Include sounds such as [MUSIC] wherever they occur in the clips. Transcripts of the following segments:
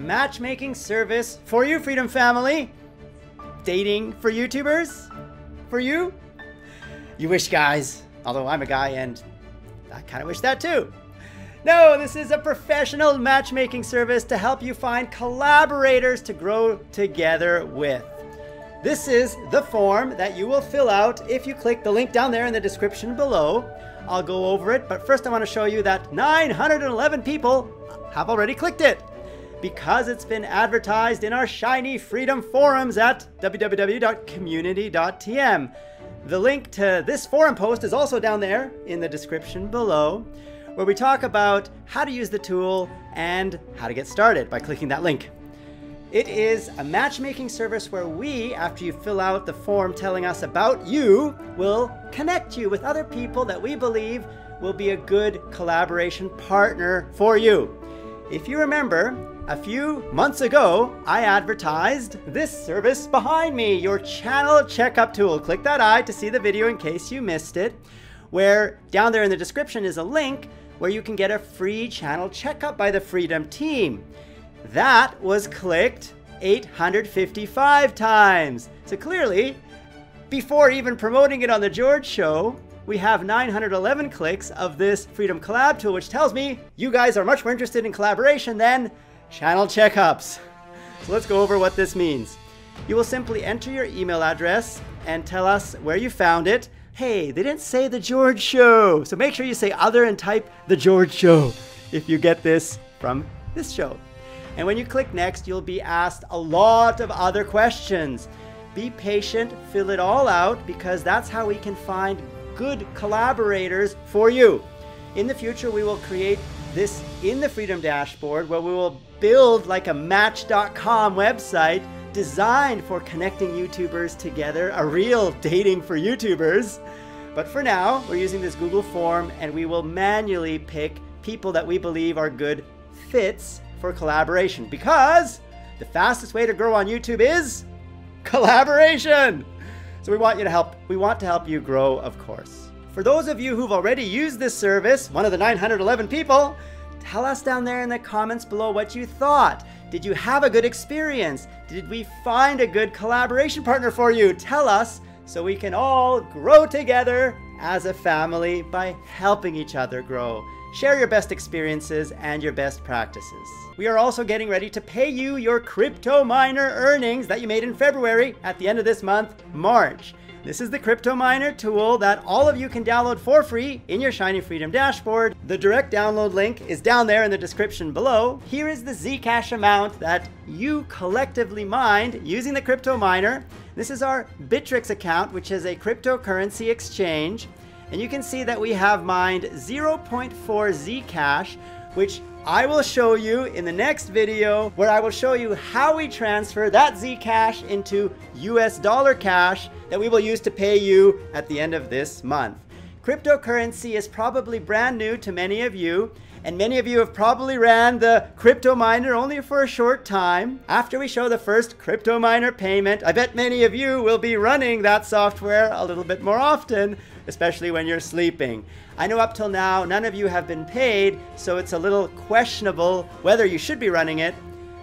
matchmaking service for you, Freedom Family. Dating for YouTubers? For you? You wish, guys. Although I'm a guy and I kind of wish that too. No, this is a professional matchmaking service to help you find collaborators to grow together with. This is the form that you will fill out if you click the link down there in the description below. I'll go over it, but first I want to show you that 911 people have already clicked it because it's been advertised in our shiny freedom forums at www.community.tm. The link to this forum post is also down there in the description below, where we talk about how to use the tool and how to get started by clicking that link. It is a matchmaking service where we, after you fill out the form telling us about you, will connect you with other people that we believe will be a good collaboration partner for you. If you remember, a few months ago, I advertised this service behind me, your channel checkup tool. Click that eye to see the video in case you missed it, where down there in the description is a link where you can get a free channel checkup by the Freedom team. That was clicked 855 times. So clearly, before even promoting it on The George Show, we have 911 clicks of this Freedom Collab tool, which tells me you guys are much more interested in collaboration than channel checkups. So let's go over what this means. You will simply enter your email address and tell us where you found it. Hey, they didn't say The George Show, so make sure you say other and type The George Show if you get this from this show. And when you click next, you'll be asked a lot of other questions. Be patient, fill it all out, because that's how we can find good collaborators for you. In the future, we will create this in the Freedom Dashboard where we will build like a Match.com website designed for connecting YouTubers together, a real dating for YouTubers. But for now, we're using this Google form and we will manually pick people that we believe are good fits for collaboration because the fastest way to grow on YouTube is collaboration. So we want you to help. We want to help you grow, of course. For those of you who've already used this service, one of the 911 people, tell us down there in the comments below what you thought. Did you have a good experience? Did we find a good collaboration partner for you? Tell us so we can all grow together as a family by helping each other grow. Share your best experiences and your best practices. We are also getting ready to pay you your crypto miner earnings that you made in February at the end of this month, March. This is the Crypto Miner tool that all of you can download for free in your Shiny Freedom dashboard. The direct download link is down there in the description below. Here is the Zcash amount that you collectively mined using the Crypto Miner. This is our Bittrex account, which is a cryptocurrency exchange. And you can see that we have mined 0.4 Zcash, which I will show you in the next video where I will show you how we transfer that Zcash into US dollar cash that we will use to pay you at the end of this month. Cryptocurrency is probably brand new to many of you, and many of you have probably ran the crypto miner only for a short time. After we show the first crypto miner payment, I bet many of you will be running that software a little bit more often especially when you're sleeping. I know up till now, none of you have been paid, so it's a little questionable whether you should be running it,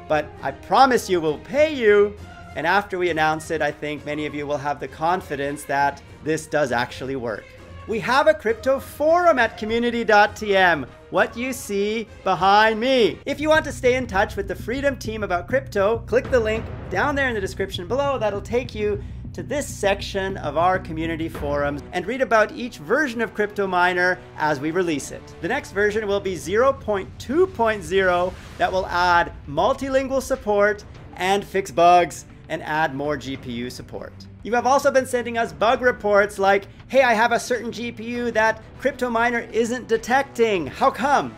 but I promise you we'll pay you. And after we announce it, I think many of you will have the confidence that this does actually work. We have a crypto forum at community.tm. What you see behind me. If you want to stay in touch with the Freedom team about crypto, click the link down there in the description below. That'll take you to this section of our community forums and read about each version of CryptoMiner as we release it. The next version will be 0.2.0 that will add multilingual support and fix bugs and add more GPU support. You have also been sending us bug reports like, hey, I have a certain GPU that CryptoMiner isn't detecting. How come?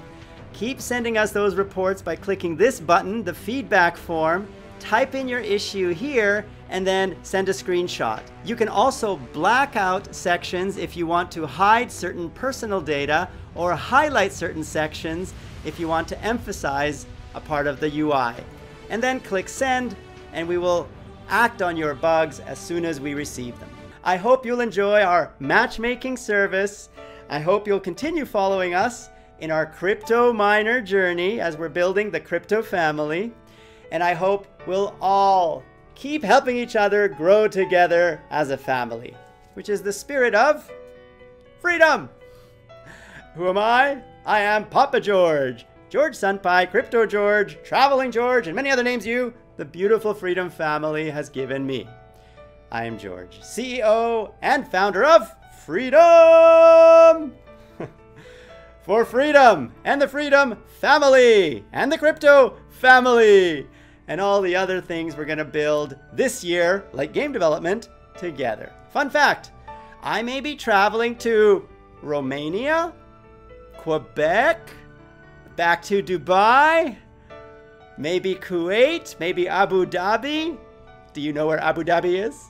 Keep sending us those reports by clicking this button, the feedback form, type in your issue here, and then send a screenshot. You can also black out sections if you want to hide certain personal data or highlight certain sections if you want to emphasize a part of the UI. And then click send and we will act on your bugs as soon as we receive them. I hope you'll enjoy our matchmaking service. I hope you'll continue following us in our crypto miner journey as we're building the crypto family. And I hope we'll all keep helping each other grow together as a family, which is the spirit of freedom. Who am I? I am Papa George, George Senpai, Crypto George, Traveling George, and many other names you, the beautiful Freedom family, has given me. I am George, CEO and founder of Freedom! [LAUGHS] For freedom and the Freedom family and the crypto family and all the other things we're to build this year, like game development, together. Fun fact I may be traveling to Romania, Quebec, back to Dubai, maybe Kuwait, maybe Abu Dhabi. Do you know where Abu Dhabi is?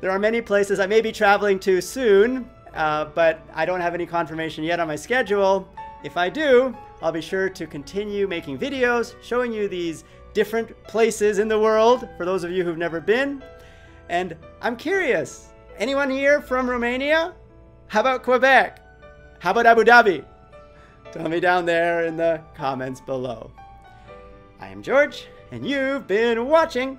There are many places I may be traveling to soon, uh, but I don't have any confirmation yet on my schedule. If I do, I'll be sure to continue making videos showing you these different places in the world for those of you who've never been. And I'm curious, anyone here from Romania? How about Quebec? How about Abu Dhabi? Tell me down there in the comments below. I am George, and you've been watching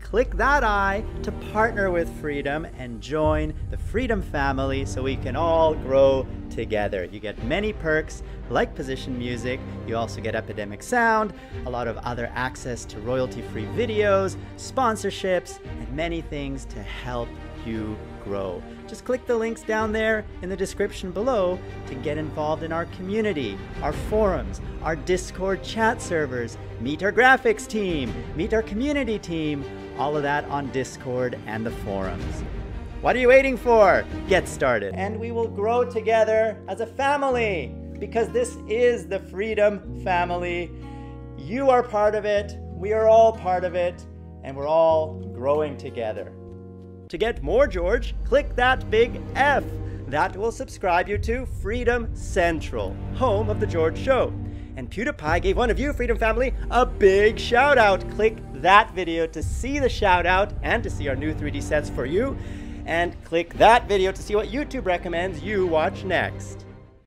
click that eye to partner with Freedom and join the Freedom family so we can all grow together. You get many perks like position music, you also get Epidemic Sound, a lot of other access to royalty-free videos, sponsorships, and many things to help you grow. Just click the links down there in the description below to get involved in our community, our forums, our Discord chat servers, meet our graphics team, meet our community team, all of that on Discord and the forums. What are you waiting for? Get started. And we will grow together as a family because this is the Freedom Family. You are part of it, we are all part of it, and we're all growing together. To get more George, click that big F. That will subscribe you to Freedom Central, home of The George Show. And PewDiePie gave one of you, Freedom Family, a big shout out. Click that video to see the shout out and to see our new 3D sets for you. And click that video to see what YouTube recommends you watch next.